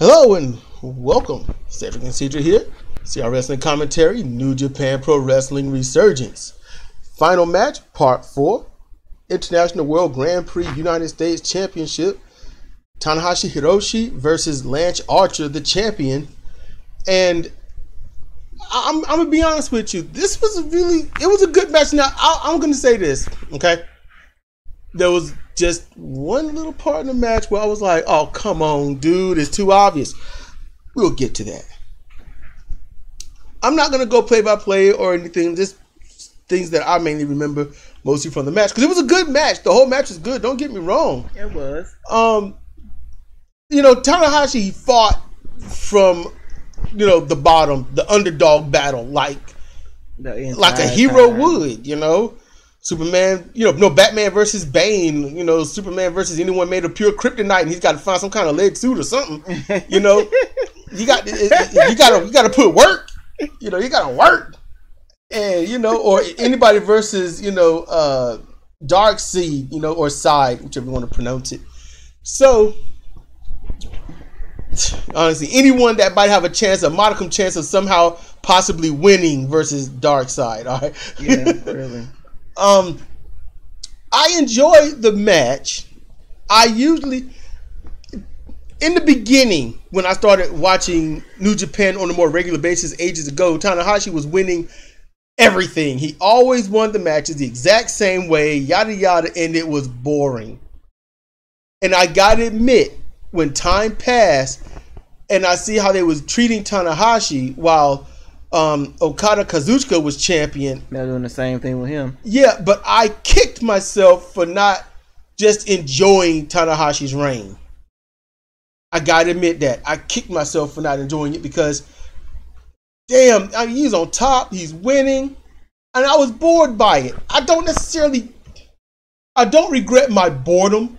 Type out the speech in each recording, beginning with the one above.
Hello and welcome. Cedric and Cedric here. CR Wrestling Commentary, New Japan Pro Wrestling Resurgence. Final match, part four. International World Grand Prix United States Championship. Tanahashi Hiroshi versus Lance Archer, the champion. And I'm, I'm gonna be honest with you. This was a really, it was a good match. Now I, I'm gonna say this, okay? There was just one little part in the match where I was like, "Oh, come on, dude, it's too obvious." We'll get to that. I'm not gonna go play by play or anything. Just things that I mainly remember mostly from the match because it was a good match. The whole match was good. Don't get me wrong. It was. Um, you know, Tanahashi fought from you know the bottom, the underdog battle, like like a hero time. would. You know, Superman. You know, no Batman versus Bane. You know, Superman versus anyone made of pure kryptonite, and he's got to find some kind of leg suit or something. You know, you got you got to you got to put work. You know, you got to work, and you know, or anybody versus you know, uh, Darkseid. You know, or Side, whichever you want to pronounce it. So. Honestly, anyone that might have a chance, a modicum chance of somehow possibly winning versus Darkseid. All right. Yeah, really. Um, I enjoy the match. I usually, in the beginning, when I started watching New Japan on a more regular basis ages ago, Tanahashi was winning everything. He always won the matches the exact same way, yada yada, and it was boring. And I gotta admit, when time passed, and I see how they was treating Tanahashi while um, Okada Kazuchika was champion, They're doing the same thing with him. yeah, but I kicked myself for not just enjoying Tanahashi's reign. I gotta admit that. I kicked myself for not enjoying it because damn, I mean, he's on top, he's winning, and I was bored by it. I don't necessarily I don't regret my boredom.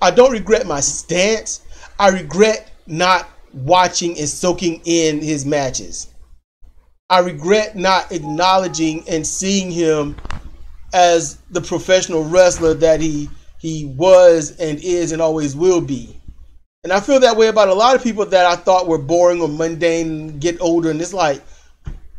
I don't regret my stance. I regret not watching and soaking in his matches. I regret not acknowledging and seeing him as the professional wrestler that he he was and is and always will be. And I feel that way about a lot of people that I thought were boring or mundane, get older, and it's like,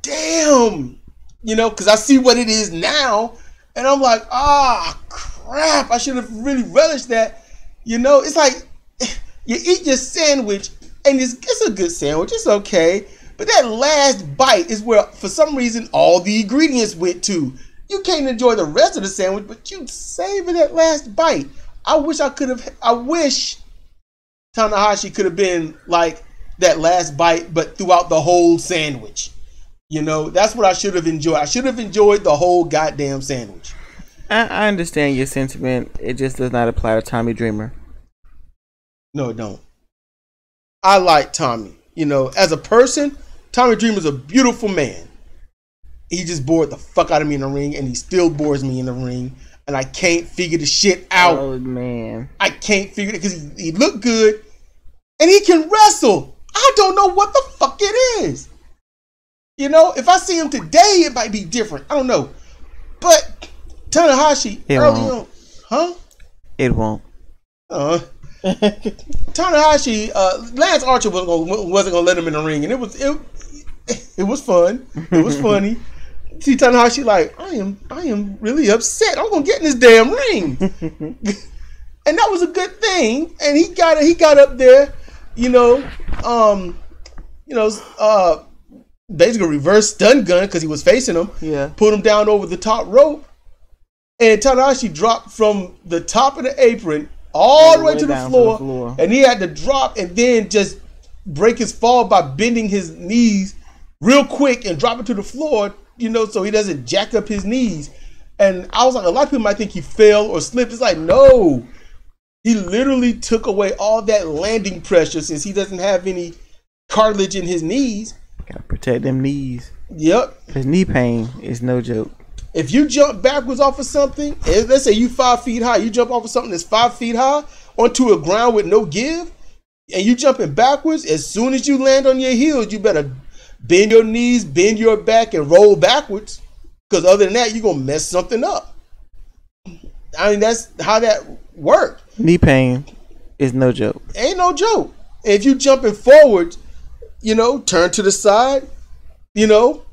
damn, you know, because I see what it is now, and I'm like, ah, crap, I should have really relished that. You know, it's like you eat your sandwich, and it's, it's a good sandwich, it's okay. But that last bite is where, for some reason, all the ingredients went to. You can't enjoy the rest of the sandwich, but you savor that last bite. I wish I could have. I wish Tanahashi could have been like that last bite, but throughout the whole sandwich. You know, that's what I should have enjoyed. I should have enjoyed the whole goddamn sandwich. I, I understand your sentiment. It just does not apply to Tommy Dreamer. No, it don't. I like Tommy. You know, as a person, Tommy Dreamer's a beautiful man. He just bored the fuck out of me in the ring, and he still bores me in the ring. And I can't figure the shit out. Oh man. I can't figure it because he, he looked good, and he can wrestle. I don't know what the fuck it is. You know, if I see him today, it might be different. I don't know, but Tanahashi It early won't. on, huh? It won't. Uh, Tanahashi, uh, Lance Archer wasn't gonna, wasn't gonna let him in the ring, and it was it, it was fun. It was funny. See Tanahashi like I am I am really upset. I'm gonna get in this damn ring, and that was a good thing. And he got. He got up there, you know, um, you know, uh, basically reverse stun gun because he was facing him Yeah. put him down over the top rope, and Tanahashi dropped from the top of the apron all the way to the, floor, floor. and he had to drop and then just break his fall by bending his knees real quick and drop it to the floor, you know, so he doesn't jack up his knees. And I was like, a lot of people might think he fell or slipped. It's like, no, he literally took away all that landing pressure since he doesn't have any cartilage in his knees. Gotta protect them knees. Yep, His knee pain is no joke. If you jump backwards off of something, let's say you five feet high, you jump off of something that's five feet high onto a ground with no give, and you jumping backwards, as soon as you land on your heels, you better bend your knees, bend your back, and roll backwards. Because other than that, you're gonna mess something up. I mean, that's how that worked. Knee pain is no joke. Ain't no joke. If you jumping forward, you know, turn to the side. You know,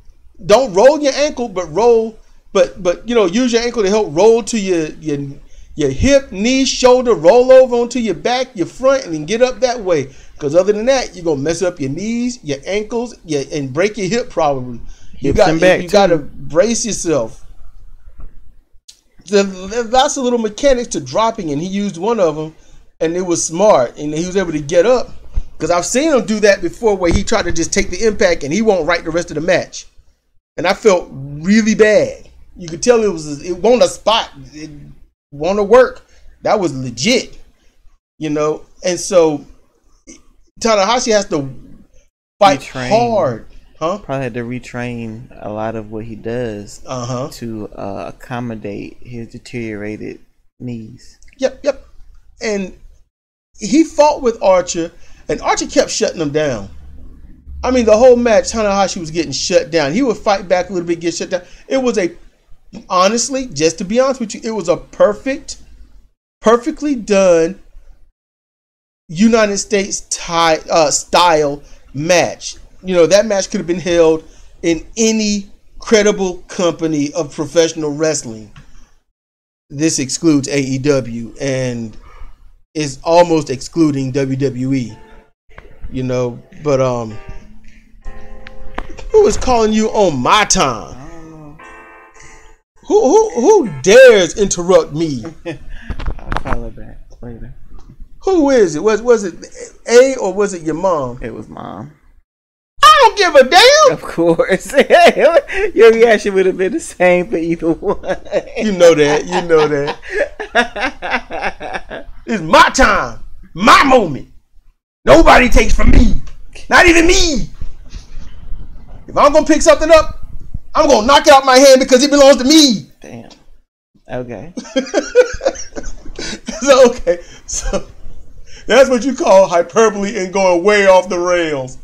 don't roll your ankle, but roll, but but you know, use your ankle to help roll to your your your hip, knee, shoulder, roll over onto your back, your front, and then get up that way. Because other than that, you're gonna mess up your knees, your ankles, your, and break your hip probably. You Hips got and back, you got to brace yourself. There- There's lots of little mechanics to dropping, and he used one of them, and it was smart, and he was able to get up. Because I've seen him do that before, where he tried to just take the impact and he won't right the rest of the match, and I felt really bad. You could tell it was it won't a spot, it want to work. That was legit, you know. And so Tanahashi has to fight Retrain. hard, huh? Probably had to retrain a lot of what he does Uh huh. to uh, accommodate his deteriorated knees. Yep, yep. And he fought with Archer, and Archer kept shutting him down. I mean, the whole match, Tanahashi was getting shut down. He would fight back a little bit, get shut down. It was a, honestly, just to be honest with you, it was a perfect, perfectly done United States tie, uh, style match. You know, that match could have been held in any credible company of professional wrestling this excludes AEW and is almost excluding WWE. You know, but um who is calling you on my time? I don't know. Who who who dares interrupt me? I'll call her back later. Who is it? Was was it A or was it your mom? It was mom. I don't give a damn. Of course. Your reaction would have been the same for either one. You know that. You know that. It's my time. My moment. Nobody takes from me. Not even me. If I'm gonna pick something up, I'm gonna knock it out my hand because it belongs to me. Damn. Okay. so okay, so that's what you call hyperbole and going way off the rails.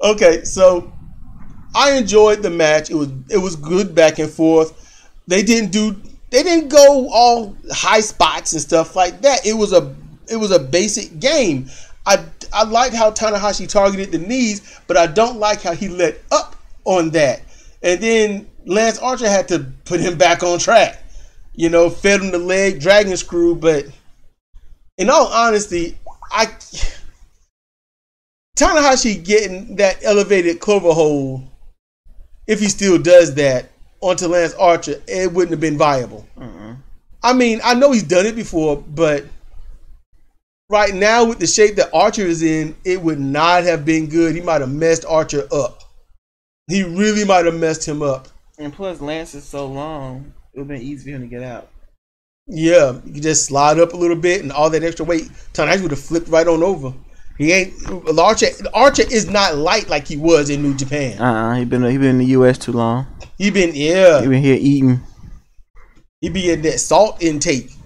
Okay, so I enjoyed the match. It was it was good back and forth. They didn't do they didn't go all high spots and stuff like that. It was a it was a basic game. I I like how Tanahashi targeted the knees, but I don't like how he let up on that. And then Lance Archer had to put him back on track. You know, fed him the leg dragon screw, but in all honesty, I Tanahashi getting that elevated clover hole, if he still does that, onto Lance Archer, it wouldn't have been viable. Mm-mm. I mean, I know he's done it before, but right now with the shape that Archer is in, it would not have been good. He might have messed Archer up. He really might have messed him up. And plus, Lance is so long, it would have been easy for him to get out. Yeah, you could just slide up a little bit, and all that extra weight, Tanahashi would have flipped right on over. He ain't Archer. Archer is not light like he was in New Japan. Uh-uh. He been he been in the U.S. too long. He been yeah. He been here eating He be in that salt intake.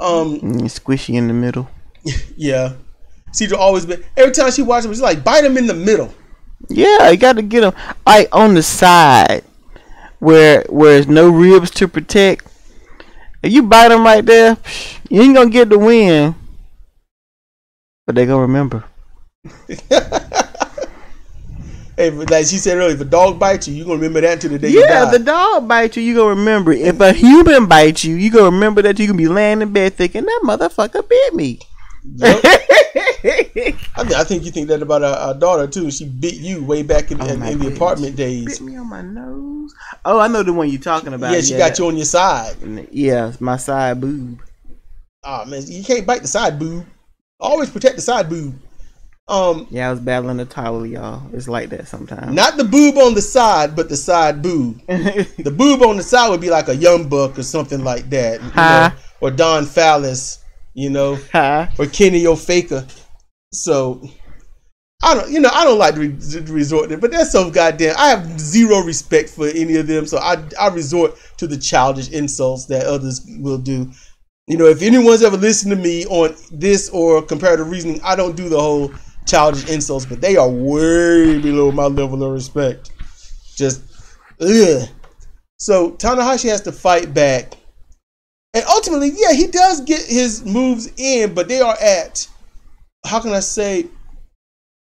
um, mm, squishy in the middle. yeah. Cedar always been. Every time she watches him, she's like, bite him in the middle. Yeah, you got to get him like on the side where where there's no ribs to protect. If you bite them right there, you ain't gonna get the win. But they gonna remember. Hey, but like she said earlier, if a dog bites you, you gonna remember that until the day you Yeah, die. the dog bites you, you gonna remember. If a human bites you, you gonna remember that you can be laying in bed thinking that motherfucker bit me. Yep. I, I think you think that about our, our daughter too. She beat you way back in, Oh, in, in the apartment bit days. me on my nose. Oh, I know the one you're talking about. Yeah, she got you on your side. Yeah, my side boob. Oh man, you can't bite the side boob. Always protect the side boob. Um, Yeah, I was battling the title, y'all. It's like that sometimes. not the boob on the side, but the side boob. The boob on the side would be like a young buck or something like that, you know, or Don Callis, you know, or Kenny O'Faker. So I don't, you know, I don't like to, re- to resort to, but that's so goddamn. I have zero respect for any of them, so I I resort to the childish insults that others will do. You know, if anyone's ever listened to me on this or comparative reasoning, I don't do the whole childish insults, but they are way below my level of respect. Just, ugh. So Tanahashi has to fight back, and ultimately, yeah, he does get his moves in, but they are at how can I say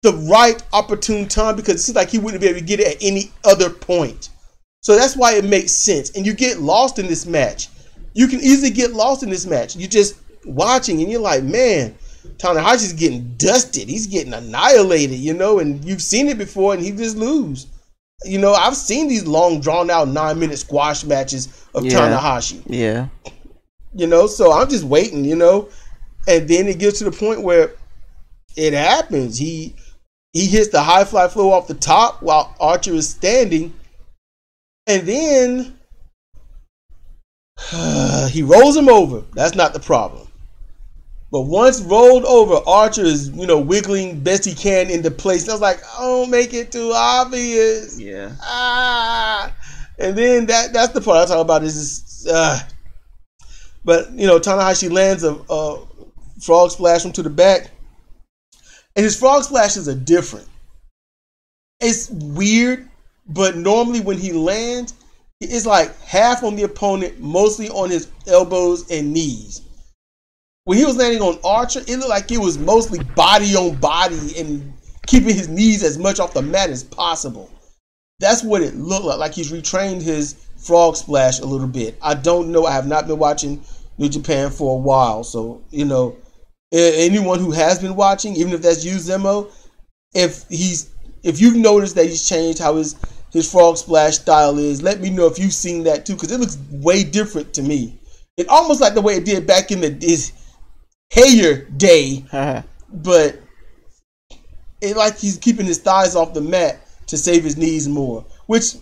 the right opportune time because it seems like he wouldn't be able to get it at any other point. So that's why it makes sense. And you get lost in this match. You can easily get lost in this match. You're just watching and you're like, man, Tanahashi's getting dusted. He's getting annihilated, you know, and you've seen it before and he just lose. You know, I've seen these long drawn out nine minute squash matches of Yeah. Tanahashi. Yeah. You know, so I'm just waiting, you know. And then it gets to the point where it happens. He he hits the high fly flow off the top while Archer is standing. And then he rolls him over. That's not the problem. But once rolled over, Archer is, you know, wiggling best he can into place. And I was like, don't make it too obvious. Yeah. Ah. And then that that's the part I talk about is this, uh, but you know, Tanahashi lands a, a frog splash him to the back. And his frog splashes are different. It's weird, but normally when he lands, it's like half on the opponent, mostly on his elbows and knees. When he was landing on Archer, it looked like it was mostly body on body and keeping his knees as much off the mat as possible. That's what it looked like. Like he's retrained his frog splash a little bit. I don't know. I have not been watching New Japan for a while, so you know, anyone who has been watching, even if that's used Zemo, if he's if you've noticed that he's changed how his his frog splash style is, let me know if you've seen that too, because it looks way different to me. It almost like the way it did back in the his hair day, but it like he's keeping his thighs off the mat to save his knees more, which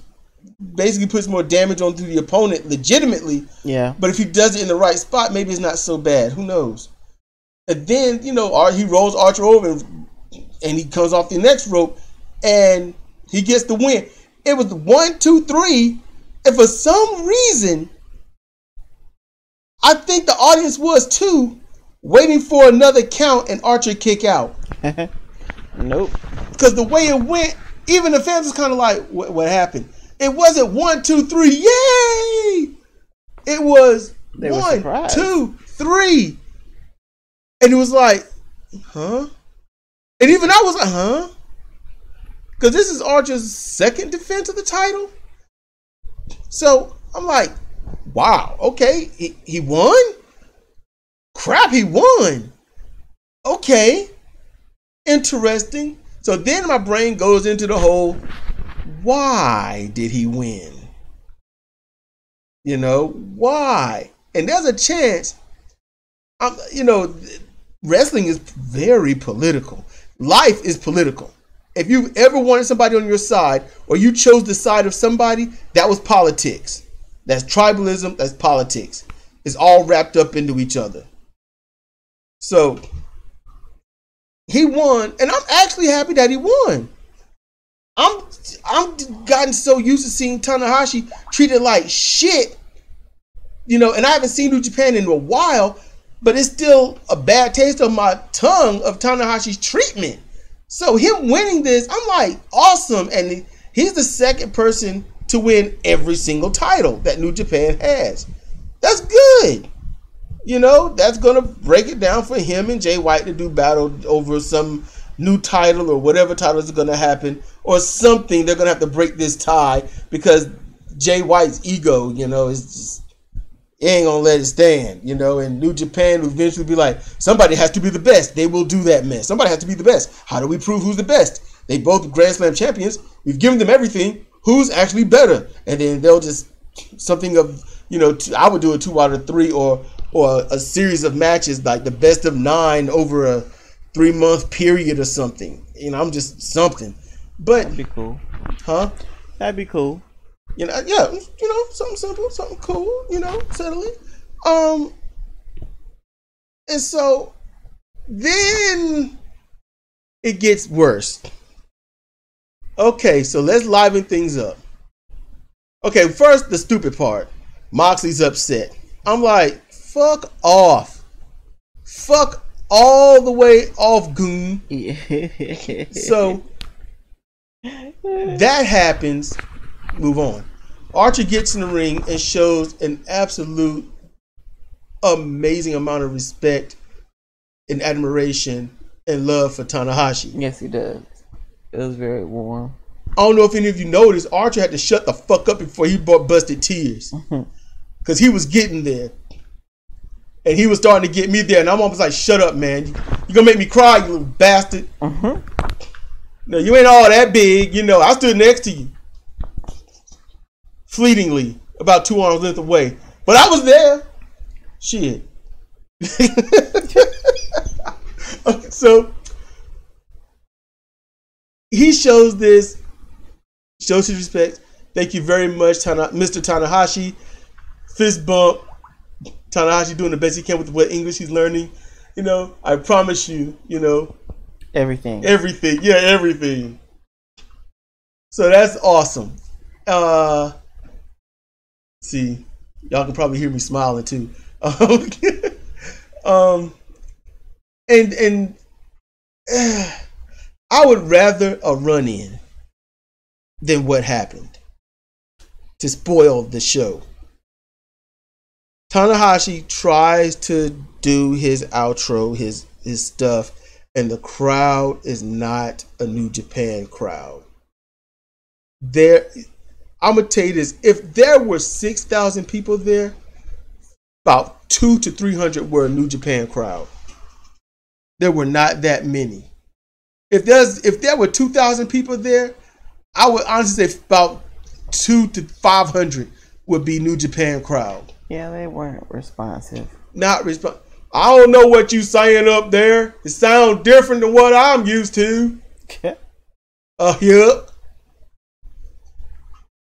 basically puts more damage onto the opponent legitimately. yeah. But if he does it in the right spot, maybe it's not so bad. Who knows? And then you know, he rolls Archer over, and, and he comes off the next rope, and he gets the win. It was one, two, three, and for some reason, I think the audience was too, waiting for another count and Archer kick out. Nope. Because the way it went, even the fans was kind of like, what, what happened? It wasn't one, two, three, yay! It was They one, two, three. And it was like, huh? And even I was like, huh? Because this is Archer's second defense of the title. So I'm like, wow, okay, he, he won? Crap, he won. Okay interesting. So then my brain goes into the whole why did he win? You know, why? And there's a chance, um, you know, wrestling is very political. Life is political. If you ever wanted somebody on your side or you chose the side of somebody, that was politics. That's tribalism, that's politics. It's all wrapped up into each other. So he won, and I'm actually happy that he won. I'm I'm gotten so used to seeing Tanahashi treated like shit, you know, and I haven't seen New Japan in a while, but it's still a bad taste on my tongue of Tanahashi's treatment. So him winning this, I'm like awesome, and he's the second person to win every single title that New Japan has. That's good you know, that's gonna break it down for him and Jay White to do battle over some new title or whatever title is gonna happen or something. They're gonna have to break this tie because Jay White's ego, you know, is just ain't gonna let it stand, you know. And New Japan will eventually be like, somebody has to be the best. They will do that mess. Somebody has to be the best. How do we prove who's the best? They both Grand Slam champions. We've given them everything. Who's actually better? And then they'll just something of you know. Two, I would do a two out of three or or a series of matches like the best of nine over a three month period or something. You know, I'm just something. But That'd be cool. huh? That'd be cool. You know, yeah, you know, something simple, something cool, you know, settling. Um, and so then it gets worse. Okay, so let's liven things up. Okay, first the stupid part. Moxley's upset. I'm like, fuck off. Fuck all the way off, goon. So that happens. Move on. Archer gets in the ring and shows an absolute amazing amount of respect and admiration and love for Tanahashi. Yes, he does. It was very warm. I don't know if any of you noticed, Archer had to shut the fuck up before he brought busted tears. Mm-hmm. Because he was getting there. And he was starting to get me there. And I'm almost like, shut up, man. You, you gonna make me cry, you little bastard. Mhm. No, you ain't all that big. You know, I stood next to you. Fleetingly, about two arms length away. But I was there. Shit. okay, so he shows this, shows his respect. Thank you very much, Tana, Mr. Tanahashi. Fist bump. Tanahashi doing the best he can with what English he's learning. You know, I promise you, you know, Everything. everything. Yeah, everything. So that's awesome. Uh see, y'all can probably hear me smiling too. Um, and and uh, I would rather a run in than what happened to spoil the show. Tanahashi tries to do his outro, his his stuff, and the crowd is not a New Japan crowd. There, I'm gonna tell you this: if there were six thousand people there, about two to three hundred were a New Japan crowd. There were not that many. If there's if there were two thousand people there, I would honestly say about two to five hundred would be New Japan crowd. Yeah, they weren't responsive. Not respond. I don't know what you saying up there. It sounds different than what I'm used to. Uh, yep.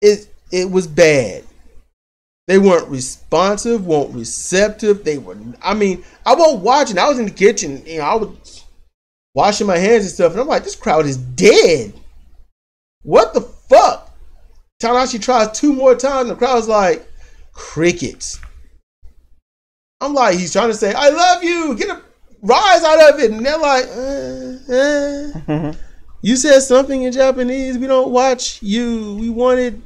It it was bad. They weren't responsive, weren't receptive. They were. I mean, I wasn't watching. I was in the kitchen. You know, I was washing my hands and stuff, and I'm like, this crowd is dead. What the fuck? Tanahashi tries two more times. The crowd's like crickets. I'm like, he's trying to say, I love you. Get a rise out of it. And they're like, uh, uh. you said something in Japanese. We don't watch you. We wanted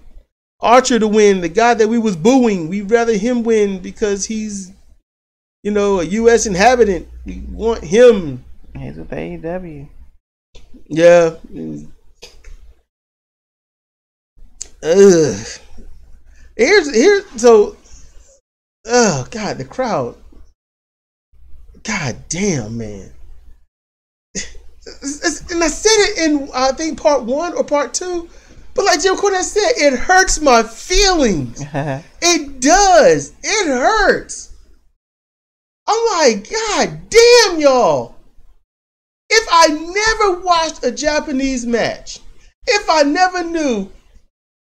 Archer to win, the guy that we was booing. We'd rather him win because he's, you know, a U.S. inhabitant. We want him. He's with AEW. Yeah. Ugh. Here's here. So, oh god, the crowd. God damn, man. And I said it in I think part one or part two, but like Jim Cornette said, it hurts my feelings. It does. It hurts. I'm like, God damn, y'all. If I never watched a Japanese match, if I never knew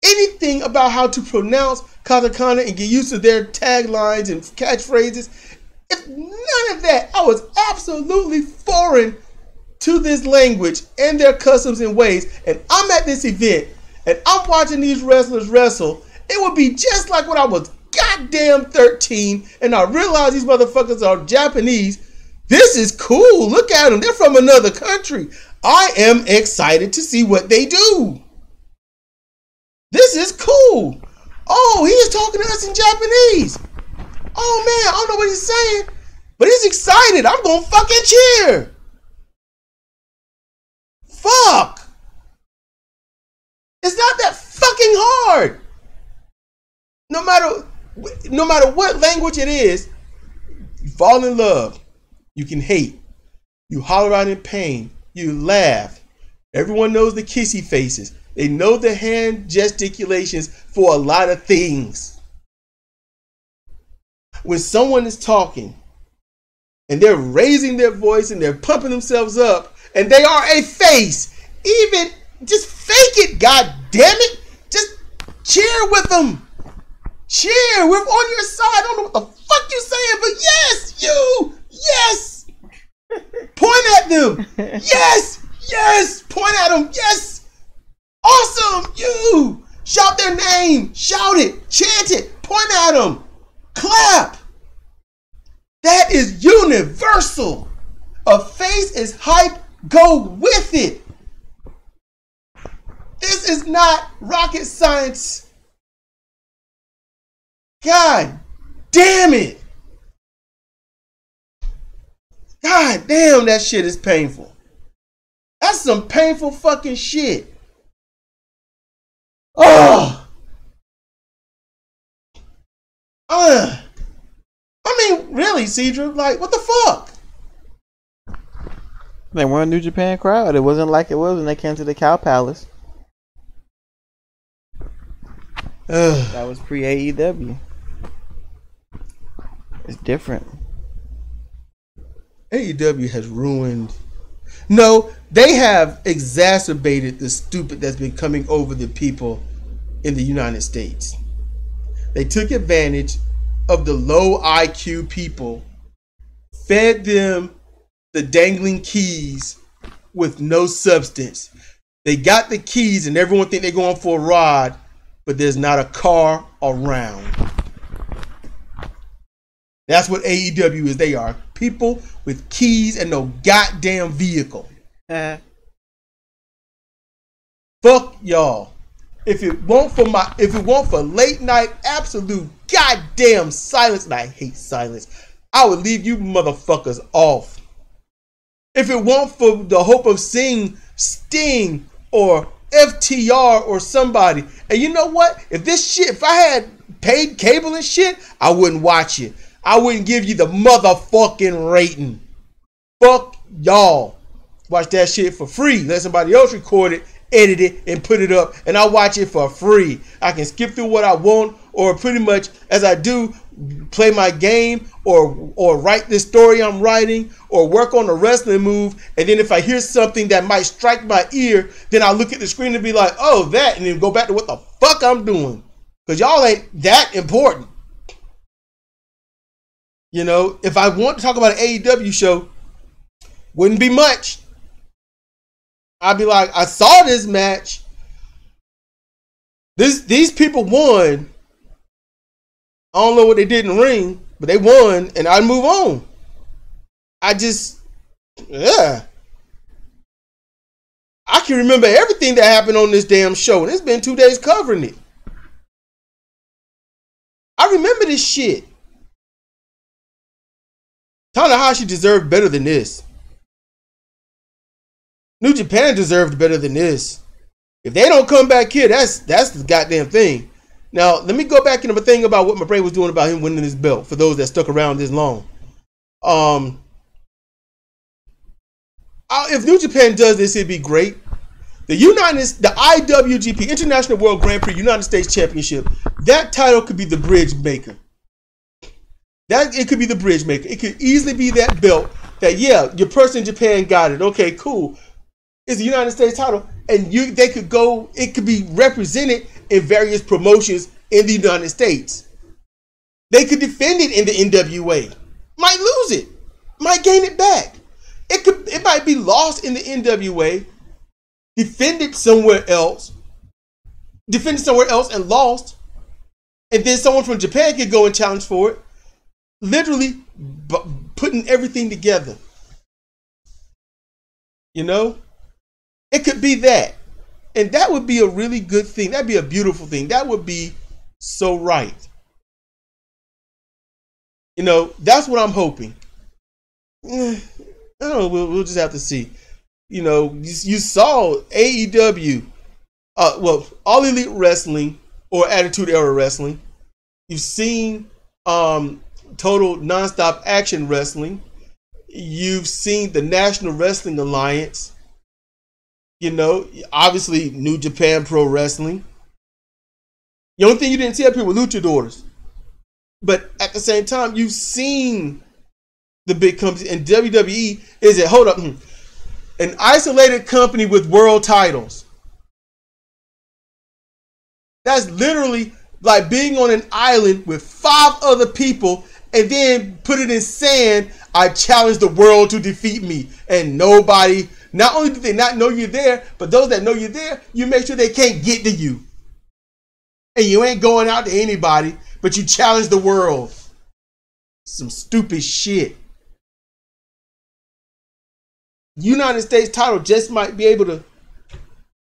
anything about how to pronounce katakana and get used to their taglines and catchphrases, if none of that, I was absolutely foreign to this language and their customs and ways, and I'm at this event and I'm watching these wrestlers wrestle, it would be just like when I was goddamn 13 and I realized these motherfuckers are Japanese. This is cool. Look at them. They're from another country. I am excited to see what they do. This is cool. Oh, he is talking to us in Japanese. Oh man, I don't know what he's saying, but he's excited. I'm gonna fucking cheer. Fuck. It's not that fucking hard. No matter no matter what language it is, you fall in love. You can hate. You holler out in pain. You laugh. Everyone knows the kissy faces. They know the hand gesticulations for a lot of things. When someone is talking and they're raising their voice and they're pumping themselves up and they are a face, even just fake it, god damn it. Just cheer with them. Cheer. We're on your side. I don't know what the fuck you're saying, but yes, you. Yes. Point at them. Yes. Yes. Point at them. Yes. Awesome. You. Shout their name. Shout it. Chant it. Point at them. Clap. That is universal. A face is hype. Go with it. This is not rocket science. God damn it. God damn, that shit is painful. That's some painful fucking shit. Oh. Uh. I mean, really, Cedra, like, what the fuck? They weren't New Japan crowd. It wasn't like it was when they came to the Cow Palace. Ugh. That was pre AEW. It's different. AEW has ruined. No, they have exacerbated the stupid that's been coming over the people in the United States. They took advantage of the low IQ people, fed them the dangling keys with no substance. They got the keys and everyone think they're going for a ride, but there's not a car around. That's what AEW is. They are people with keys and no goddamn vehicle. Uh-huh. Fuck y'all. If it won't for my if it won't for late night absolute goddamn silence, and I hate silence, I would leave you motherfuckers off. If it won't for the hope of seeing Sting or FTR or somebody, and you know what? If this shit, if I had paid cable and shit, I wouldn't watch it. I wouldn't give you the motherfucking rating. Fuck y'all. Watch that shit for free. Let somebody else record it, edit it, and put it up, and I watch it for free. I can skip through what I want, or pretty much as I do, play my game, or or write this story I'm writing, or work on a wrestling move, and then if I hear something that might strike my ear, then I look at the screen and be like, oh that, and then go back to what the fuck I'm doing. Cause y'all ain't that important. You know, if I want to talk about an AEW show, wouldn't be much. I'd be like, I saw this match. This these people won. I don't know what they did in the ring, but they won, and I move on. I just, yeah. I can remember everything that happened on this damn show, and it's been two days covering it. I remember this shit. Tanahashi deserved better than this. New Japan deserved better than this. If they don't come back here, that's that's the goddamn thing. Now, let me go back into the thing about what my brain was doing about him winning his belt for those that stuck around this long. Um, uh, if New Japan does this, it'd be great. The United, the IWGP International World Grand Prix United States Championship, that title could be the bridge maker. That it could be the bridge maker. It could easily be that belt that yeah, your person in Japan got it. Okay, cool. It's the United States title, and you they could go. It could be represented in various promotions in the United States. They could defend it in the NWA. Might lose it. Might gain it back. It could. It might be lost in the NWA. Defended somewhere else. Defended somewhere else and lost. And then someone from Japan could go and challenge for it literally putting everything together. You know, it could be that, and that would be a really good thing. That'd be a beautiful thing. That would be so right. You know, that's what I'm hoping. I don't know. We'll, we'll just have to see. You know, you, you saw AEW, uh, well, All Elite Wrestling or Attitude Era Wrestling. You've seen um, Total Nonstop Action Wrestling. You've seen the National Wrestling Alliance. You know, obviously New Japan Pro Wrestling. The only thing you didn't see up here were luchadors. But at the same time, you've seen the big companies. And WWE is it, hold up, hmm, an isolated company with world titles. That's literally like being on an island with five other people and then put it in sand. I challenge the world to defeat me. And nobody, not only do they not know you're there, but those that know you're there, you make sure they can't get to you. And you ain't going out to anybody, but you challenge the world. Some stupid shit. United States title just might be able to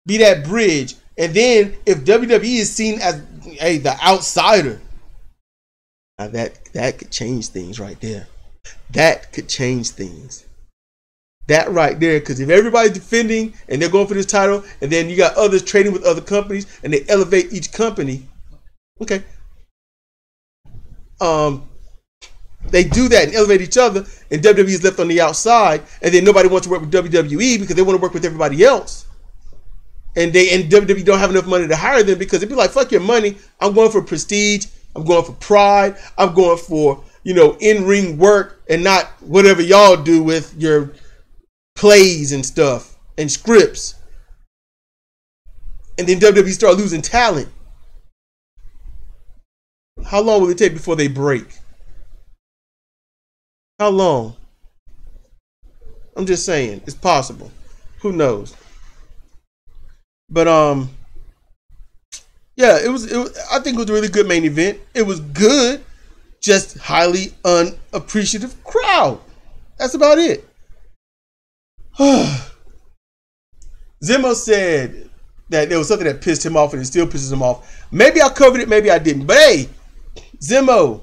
be that bridge. And then if WWE is seen as hey the outsider, now that that could change things right there. That could change things. That right there, because if everybody's defending and they're going for this title, and then you got others trading with other companies and they elevate each company, okay. Um, they do that and elevate each other, and WWE is left on the outside, and then nobody wants to work with WWE because they want to work with everybody else. And they and WWE don't have enough money to hire them because they'd be like, fuck your money. I'm going for prestige. I'm going for pride. I'm going for, you know, in-ring work and not whatever y'all do with your plays and stuff and scripts. And then WWE start losing talent. How long will it take before they break? How long? I'm just saying, it's possible. Who knows? But um, yeah, it was. It was I think it was a really good main event. It was good, just highly unappreciative crowd. That's about it. Zimmo said that there was something that pissed him off, and it still pisses him off. Maybe I covered it, maybe I didn't. But hey, Zimmo,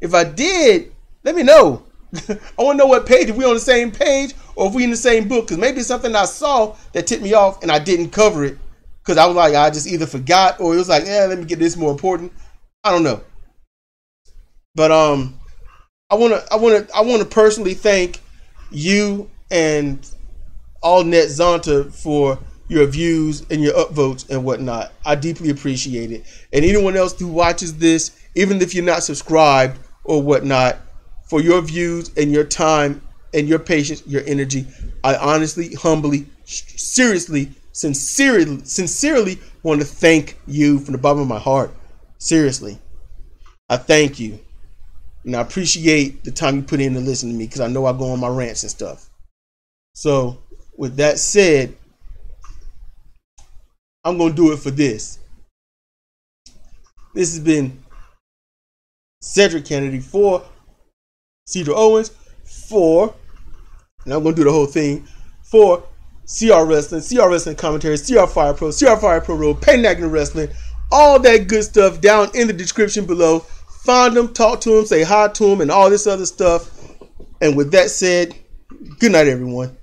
if I did, let me know. I want to know what page, if we on the same page or if we in the same book. Because maybe it's something I saw that tipped me off and I didn't cover it. Because I was like, I just either forgot or it was like, yeah, let me get this more important. I don't know. But um, I wanna, I wanna, I wanna personally thank you and all net Zonta for your views and your upvotes and whatnot. I deeply appreciate it. And anyone else who watches this, even if you're not subscribed or whatnot, for your views and your time and your patience, your energy. I honestly, humbly, seriously, sincerely, sincerely want to thank you from the bottom of my heart. Seriously. I thank you. And I appreciate the time you put in to listen to me because I know I go on my rants and stuff. So, with that said, I'm going to do it for this. This has been Cedric Kennedy for Cedar Owens for, and I'm going to do the whole thing, for CR Wrestling, CR Wrestling Commentary, CR Fire Pro, CR Fire Pro Road, Payne Wrestling, all that good stuff down in the description below. Find them, talk to them, say hi to them, and all this other stuff. And with that said, good night, everyone.